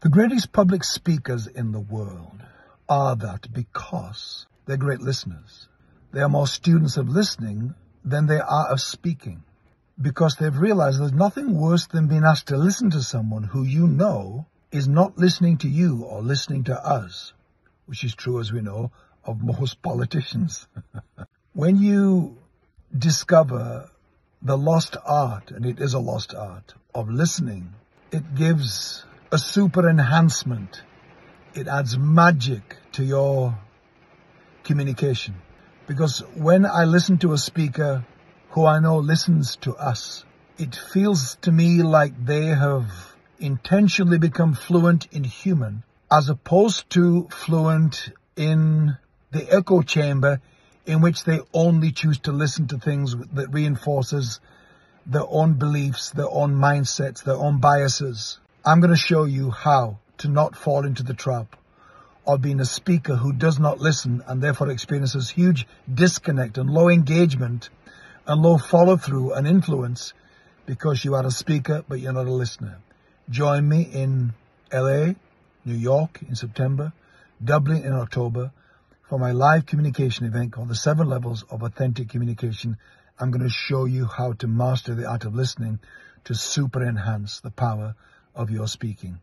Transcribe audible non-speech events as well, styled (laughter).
The greatest public speakers in the world are that because they're great listeners. They are more students of listening than they are of speaking. Because they've realized there's nothing worse than being asked to listen to someone who you know is not listening to you or listening to us, which is true, as we know, of most (laughs) politicians. (laughs) when you discover the lost art, and it is a lost art, of listening, it gives a super enhancement. It adds magic to your communication. Because when I listen to a speaker who I know listens to us, it feels to me like they have intentionally become fluent in human as opposed to fluent in the echo chamber in which they only choose to listen to things that reinforces their own beliefs, their own mindsets, their own biases. I'm going to show you how to not fall into the trap of being a speaker who does not listen and therefore experiences huge disconnect and low engagement and low follow through and influence because you are a speaker but you're not a listener. Join me in LA, New York in September, Dublin in October for my live communication event called the seven levels of authentic communication. I'm going to show you how to master the art of listening to super enhance the power of your speaking.